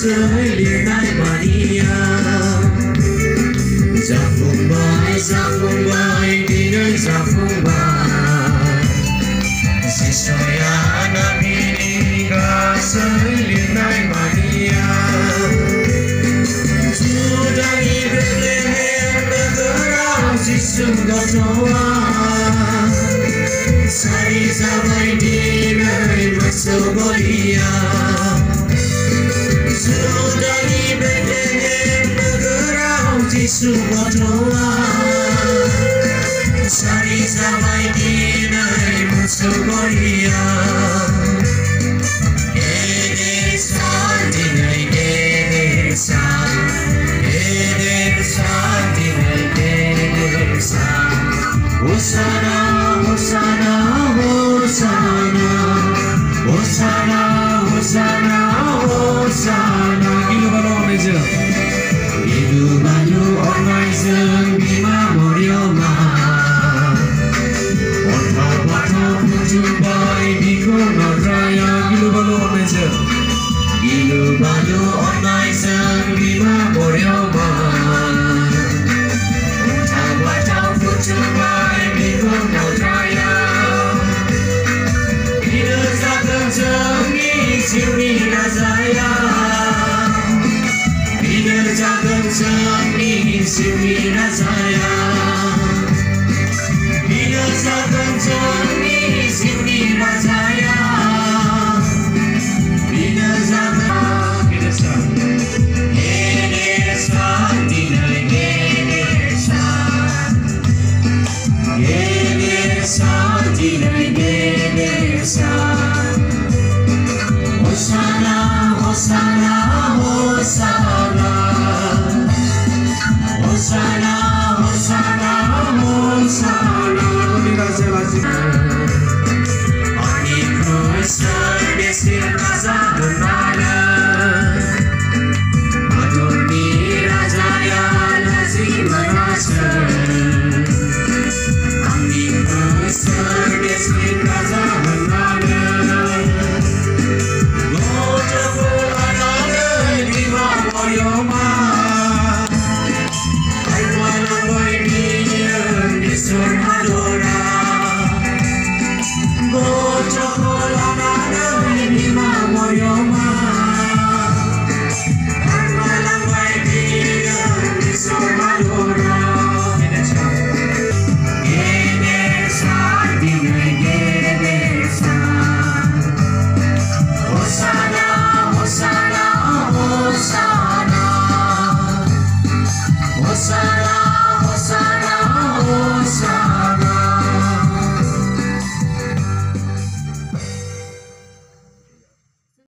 森林里的玛利亚，丈夫白，丈夫白，女人丈夫白。日出呀，岸边的森林里的玛利亚，树上一缕缕的风儿，日出的朝霞，山里丈夫白，女人丈夫白。সুবদুয়া সারি জামাই দিন মুসু করিয়া giờ Gino banyo online sang bima boreo ba Tawa tau futu bai bima no traya Gino sa kong jang ni siu ni na zaya Gino sa kong jang ni siu ni na zaya Gino sa kong jang Sao?